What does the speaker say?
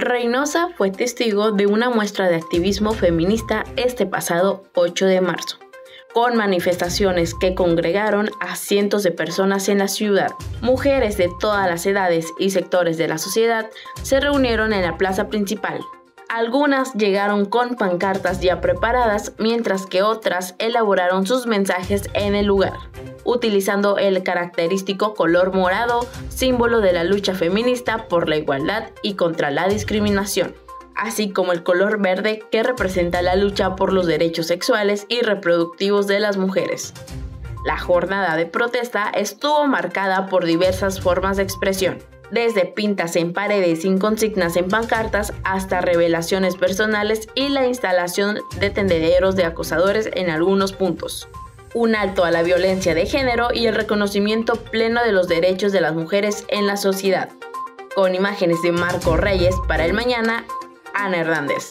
Reynosa fue testigo de una muestra de activismo feminista este pasado 8 de marzo, con manifestaciones que congregaron a cientos de personas en la ciudad. Mujeres de todas las edades y sectores de la sociedad se reunieron en la plaza principal. Algunas llegaron con pancartas ya preparadas, mientras que otras elaboraron sus mensajes en el lugar utilizando el característico color morado, símbolo de la lucha feminista por la igualdad y contra la discriminación, así como el color verde que representa la lucha por los derechos sexuales y reproductivos de las mujeres. La jornada de protesta estuvo marcada por diversas formas de expresión, desde pintas en paredes sin consignas en pancartas hasta revelaciones personales y la instalación de tendederos de acosadores en algunos puntos un alto a la violencia de género y el reconocimiento pleno de los derechos de las mujeres en la sociedad. Con imágenes de Marco Reyes para el mañana, Ana Hernández.